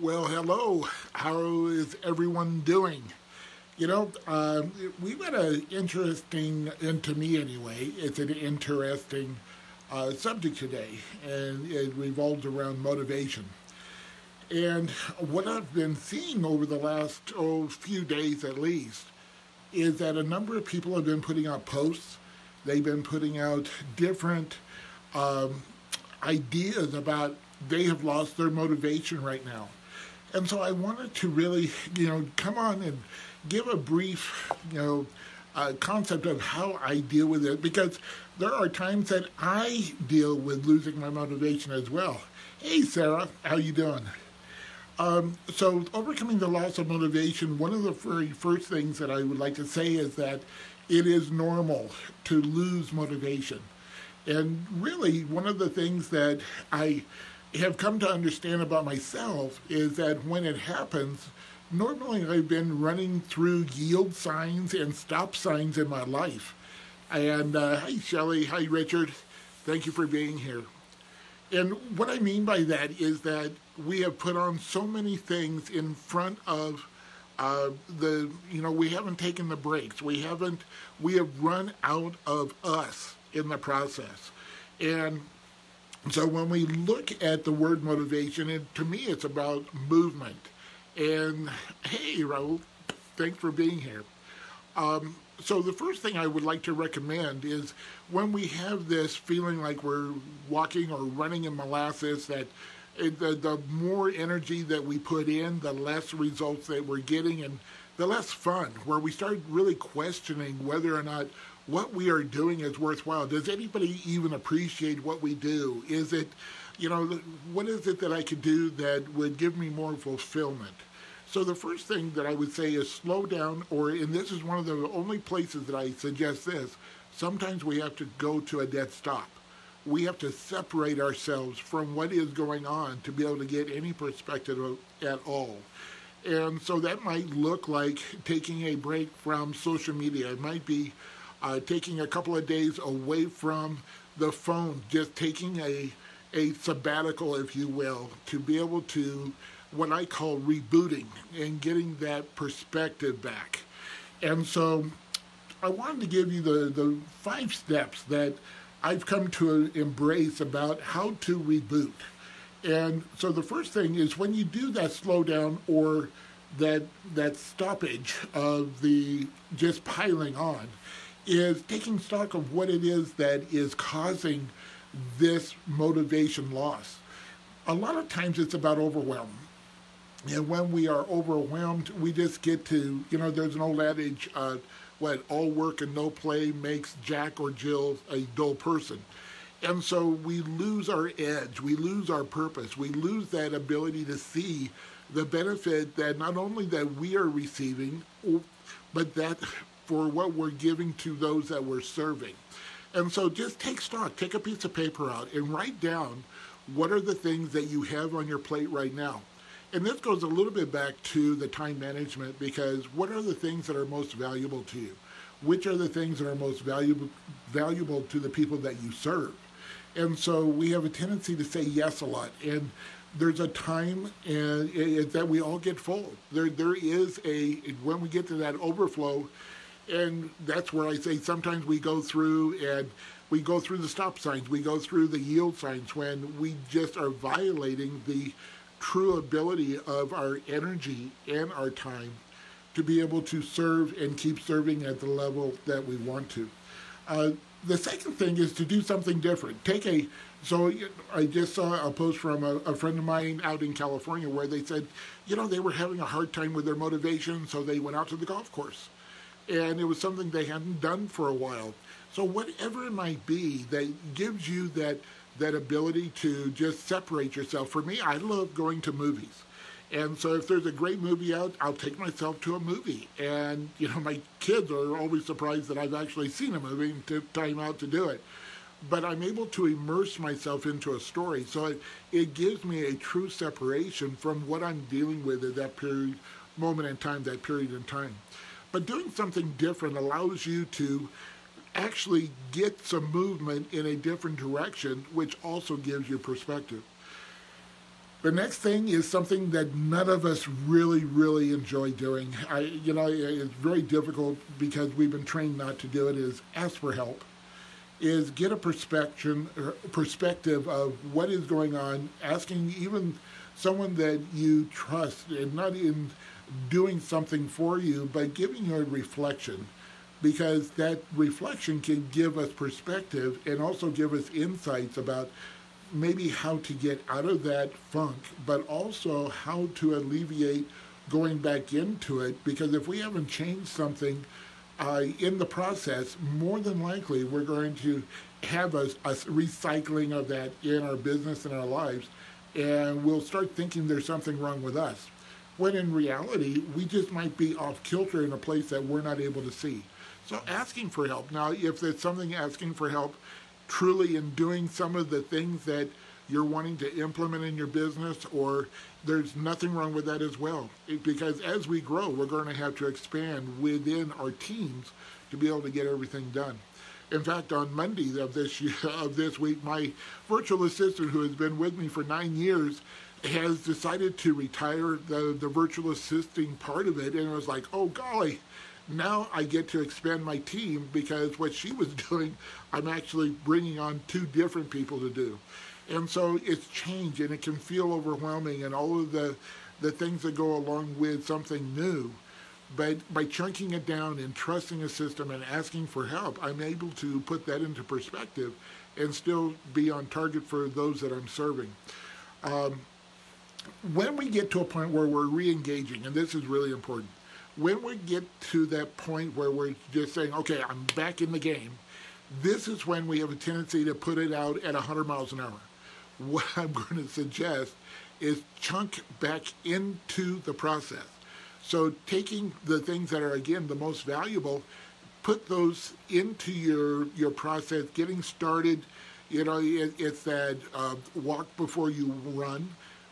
Well, hello. How is everyone doing? You know, um, we've got an interesting, and to me anyway, it's an interesting uh, subject today, and it revolves around motivation. And what I've been seeing over the last oh, few days at least is that a number of people have been putting out posts. They've been putting out different um, ideas about they have lost their motivation right now. And so I wanted to really, you know, come on and give a brief, you know, uh, concept of how I deal with it because there are times that I deal with losing my motivation as well. Hey, Sarah, how you doing? Um, so overcoming the loss of motivation, one of the very first things that I would like to say is that it is normal to lose motivation. And really, one of the things that I have come to understand about myself is that when it happens, normally I've been running through yield signs and stop signs in my life. And uh, hi, Shelly. Hi, Richard. Thank you for being here. And what I mean by that is that we have put on so many things in front of uh, the, you know, we haven't taken the breaks. We haven't, we have run out of us in the process. And so when we look at the word motivation, and to me it's about movement. And hey, Raul, thanks for being here. Um, so the first thing I would like to recommend is when we have this feeling like we're walking or running in molasses, that it, the, the more energy that we put in, the less results that we're getting, and the less fun, where we start really questioning whether or not what we are doing is worthwhile. Does anybody even appreciate what we do? Is it, you know, what is it that I could do that would give me more fulfillment? So the first thing that I would say is slow down, or, and this is one of the only places that I suggest this, sometimes we have to go to a dead stop. We have to separate ourselves from what is going on to be able to get any perspective at all. And so that might look like taking a break from social media. It might be uh, taking a couple of days away from the phone, just taking a, a sabbatical, if you will, to be able to what I call rebooting and getting that perspective back. And so I wanted to give you the, the five steps that I've come to embrace about how to reboot. And so the first thing is when you do that slowdown or that that stoppage of the just piling on, is taking stock of what it is that is causing this motivation loss. A lot of times it's about overwhelm. And when we are overwhelmed, we just get to, you know, there's an old adage, uh, what, all work and no play makes Jack or Jill a dull person. And so we lose our edge, we lose our purpose, we lose that ability to see the benefit that not only that we are receiving, but that for what we're giving to those that we're serving. And so just take stock, take a piece of paper out and write down what are the things that you have on your plate right now. And this goes a little bit back to the time management because what are the things that are most valuable to you? Which are the things that are most valuable valuable to the people that you serve? And so we have a tendency to say yes a lot. And there's a time and that we all get full. There, there is a when we get to that overflow, and that's where I say sometimes we go through and we go through the stop signs, we go through the yield signs when we just are violating the true ability of our energy and our time to be able to serve and keep serving at the level that we want to. Uh, the second thing is to do something different. Take a so I just saw a post from a, a, friend of mine out in California where they said, you know, they were having a hard time with their motivation, so they went out to the golf course and it was something they hadn't done for a while. So whatever it might be that gives you that that ability to just separate yourself. For me, I love going to movies. And so if there's a great movie out, I'll take myself to a movie. And, you know, my kids are always surprised that I've actually seen a movie and took time out to do it. But I'm able to immerse myself into a story. So it, it gives me a true separation from what I'm dealing with at that period, moment in time, that period in time. But doing something different allows you to actually get some movement in a different direction, which also gives you perspective. The next thing is something that none of us really, really enjoy doing. I, you know, it's very difficult because we've been trained not to do it. Is ask for help. Is get a perspective er, perspective of what is going on. Asking even someone that you trust, and not in doing something for you, by giving you a reflection because that reflection can give us perspective and also give us insights about maybe how to get out of that funk, but also how to alleviate going back into it. Because if we haven't changed something uh, in the process, more than likely we're going to have a, a recycling of that in our business and our lives, and we'll start thinking there's something wrong with us. When in reality, we just might be off kilter in a place that we're not able to see. So asking for help. Now, if there's something asking for help truly in doing some of the things that you're wanting to implement in your business, or there's nothing wrong with that as well. Because as we grow, we're going to have to expand within our teams to be able to get everything done. In fact, on Monday of this year, of this week, my virtual assistant, who has been with me for nine years, has decided to retire the, the virtual assisting part of it, and it was like, oh golly, now I get to expand my team because what she was doing, I'm actually bringing on two different people to do. And so it's changed and it can feel overwhelming and all of the, the things that go along with something new. But by chunking it down and trusting a system and asking for help, I'm able to put that into perspective and still be on target for those that I'm serving. Um, when we get to a point where we're re-engaging, and this is really important, when we get to that point where we're just saying, okay, I'm back in the game, this is when we have a tendency to put it out at 100 miles an hour. What I'm going to suggest is chunk back into the process. So taking the things that are, again, the most valuable, put those into your, your process, getting started. You know, it, it's that uh, walk before you run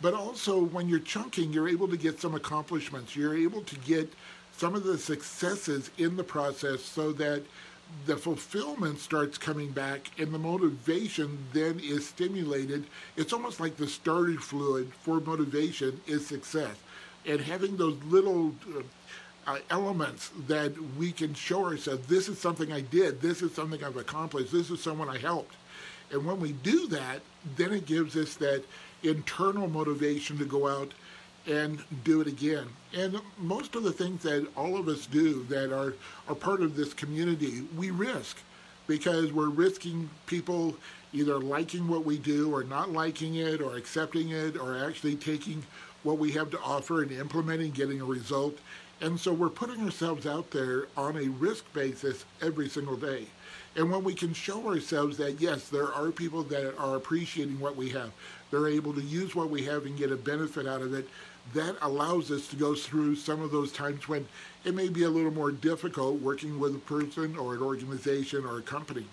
but also, when you're chunking, you're able to get some accomplishments. You're able to get some of the successes in the process so that the fulfillment starts coming back and the motivation then is stimulated. It's almost like the starter fluid for motivation is success. And having those little uh, uh, elements that we can show ourselves this is something I did, this is something I've accomplished, this is someone I helped. And when we do that, then it gives us that internal motivation to go out and do it again. And most of the things that all of us do that are, are part of this community, we risk because we're risking people either liking what we do or not liking it or accepting it or actually taking what we have to offer and implementing, getting a result. And so we're putting ourselves out there on a risk basis every single day. And when we can show ourselves that, yes, there are people that are appreciating what we have, they're able to use what we have and get a benefit out of it, that allows us to go through some of those times when it may be a little more difficult working with a person or an organization or a company.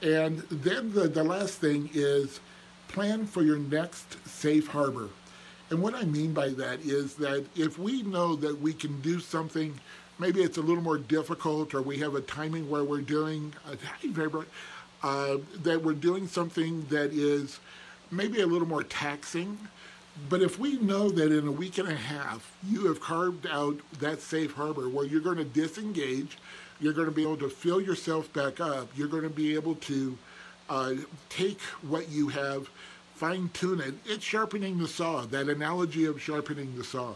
And then the, the last thing is plan for your next safe harbor. And what I mean by that is that if we know that we can do something, maybe it's a little more difficult, or we have a timing where we're doing, uh, that we're doing something that is maybe a little more taxing, but if we know that in a week and a half you have carved out that safe harbor where you're going to disengage, you're going to be able to fill yourself back up, you're going to be able to uh, take what you have, fine tune it. It's sharpening the saw, that analogy of sharpening the saw.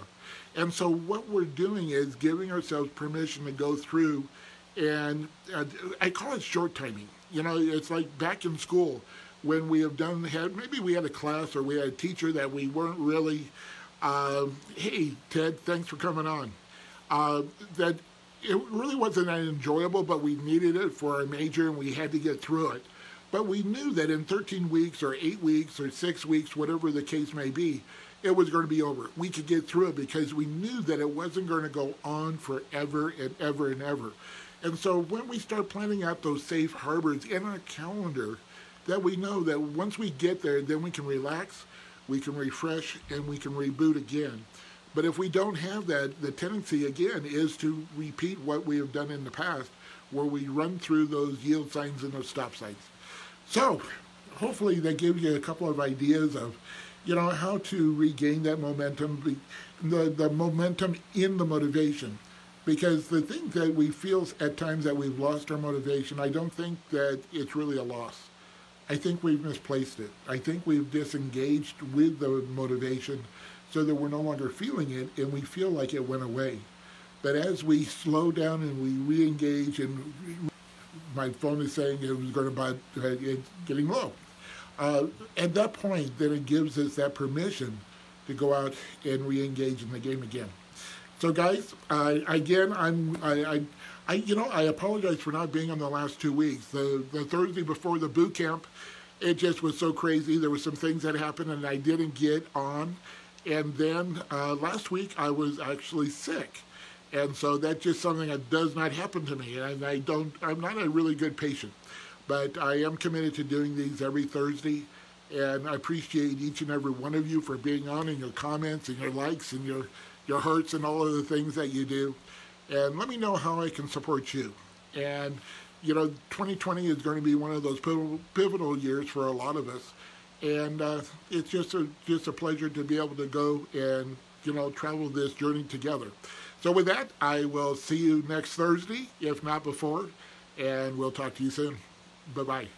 And so what we're doing is giving ourselves permission to go through and uh, I call it short timing. You know, it's like back in school when we have done had maybe we had a class or we had a teacher that we weren't really uh, hey ted thanks for coming on uh, that it really wasn't that enjoyable but we needed it for our major and we had to get through it but we knew that in 13 weeks or 8 weeks or 6 weeks whatever the case may be it was going to be over we could get through it because we knew that it wasn't going to go on forever and ever and ever and so when we start planning out those safe harbors in our calendar that we know that once we get there, then we can relax, we can refresh, and we can reboot again. But if we don't have that, the tendency again is to repeat what we have done in the past, where we run through those yield signs and those stop signs. So hopefully that gives you a couple of ideas of you know, how to regain that momentum, the, the momentum in the motivation. Because the thing that we feel at times that we've lost our motivation, I don't think that it's really a loss. I think we've misplaced it. I think we've disengaged with the motivation so that we're no longer feeling it and we feel like it went away. But as we slow down and we re-engage and my phone is saying it was going to buy, uh, it's getting low. Uh, at that point, then it gives us that permission to go out and re-engage in the game again. So, guys, again, I'm I, I, I, you know I apologize for not being on the last two weeks. The the Thursday before the boot camp, it just was so crazy. There were some things that happened, and I didn't get on. And then uh, last week I was actually sick, and so that's just something that does not happen to me. And I don't. I'm not a really good patient. But I am committed to doing these every Thursday, and I appreciate each and every one of you for being on and your comments and your likes and your, your hearts and all of the things that you do. And let me know how I can support you. And, you know, 2020 is going to be one of those pivotal, pivotal years for a lot of us. And uh, it's just a, just a pleasure to be able to go and, you know, travel this journey together. So with that, I will see you next Thursday, if not before, and we'll talk to you soon. Bye bye.